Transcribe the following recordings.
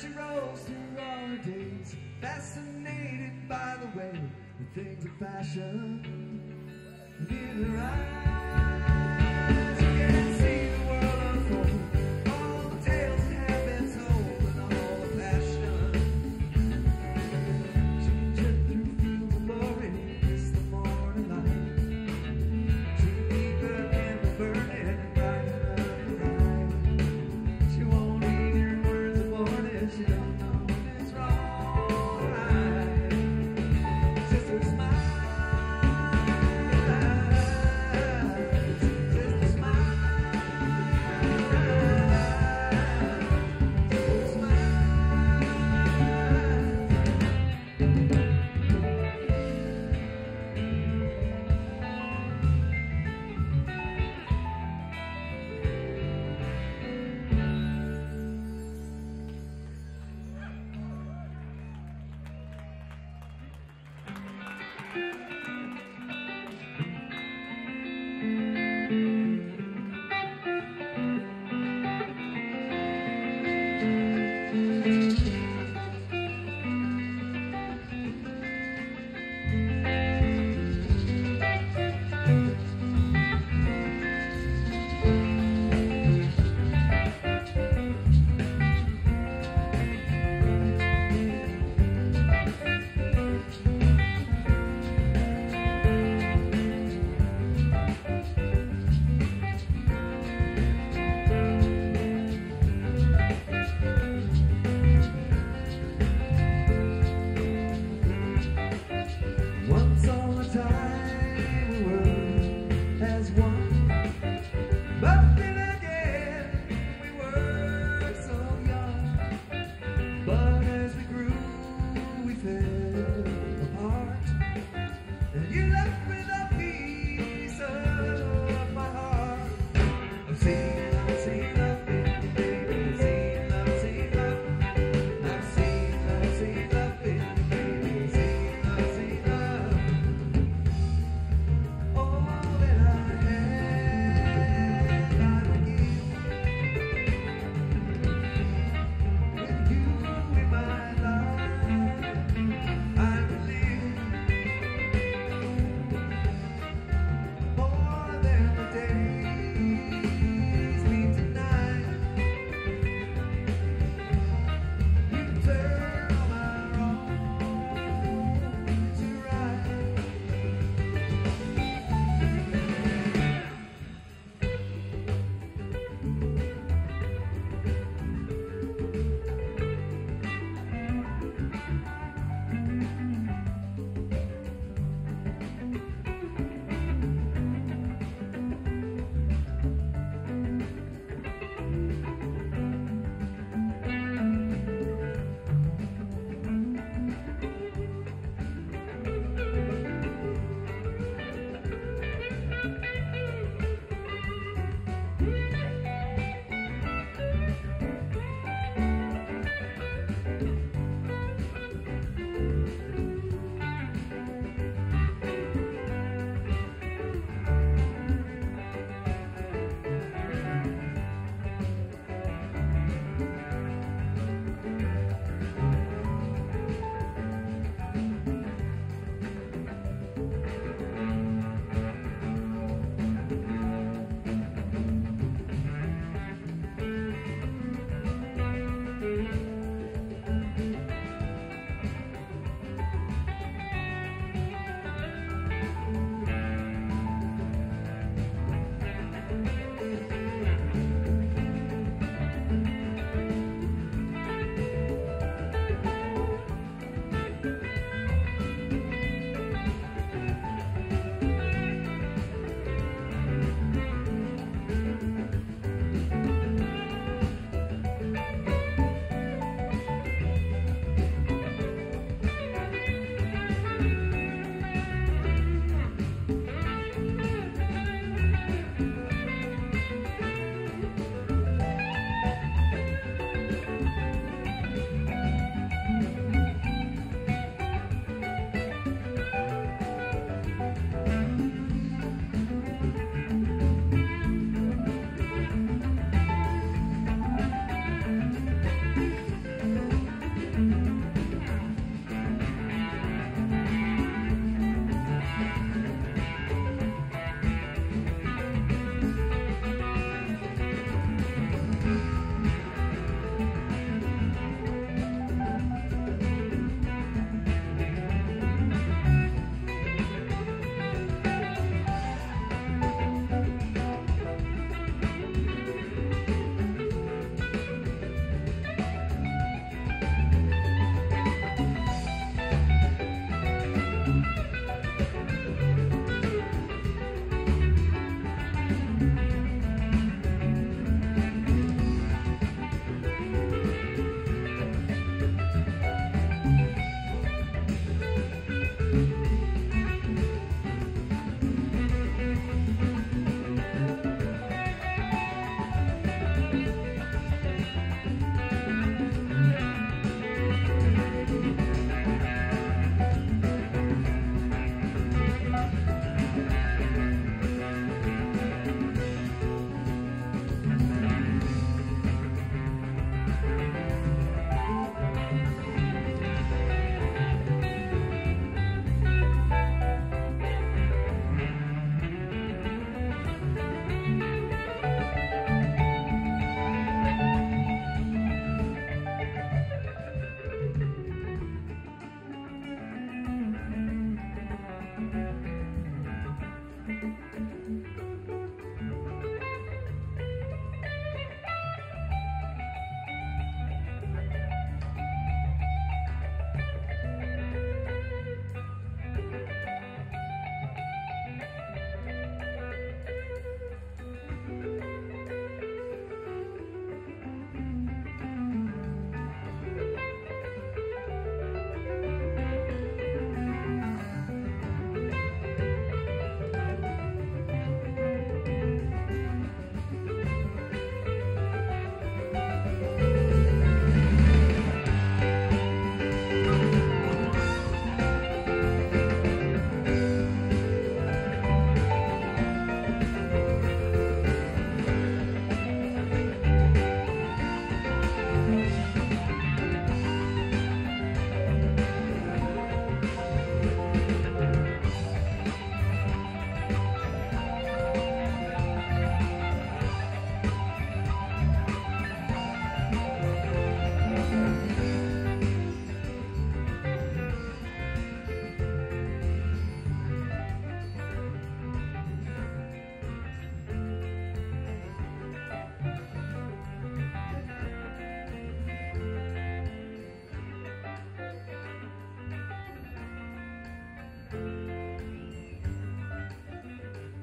she rolls through all her days Fascinated by the way the things are fashioned. In her eyes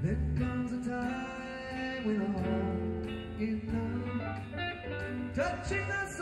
There comes a time when all in love, touching the